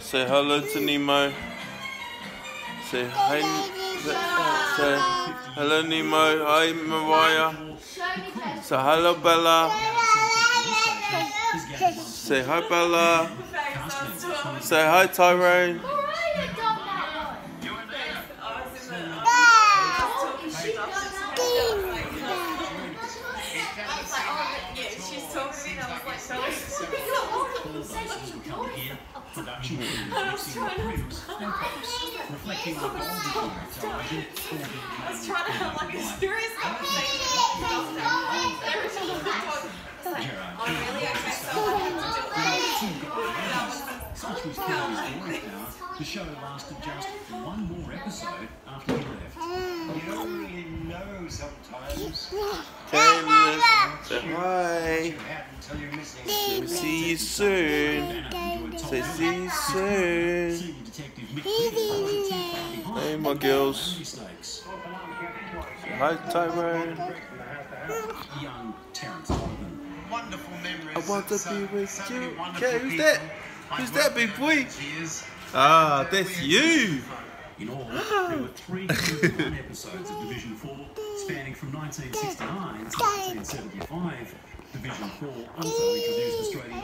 Say hello to Nemo. Say hi. Say, hello Nemo. Hi Mariah. Say hello Bella. Say hi Bella. Say hi Tyrone. The. I was trying to have like a serious conversation with Every time really? The show lasted just one more episode after he left. You don't really know sometimes. Taylor. Say hi. You have until you're missing. We'll see you soon. Banner enjoyed top Say see you soon. Detective Mick Field was a two-part behind Hey my girls. mistakes. Hi Tyrone. Young Terrence Hoffman. Wonderful memories. I want to be with you. many Okay, who's that? Who's that big boy? over the. Ah, that's you. In all, there were three episodes of Division 4 spanning from 1969 to 1975. Division 4 also introduced Australian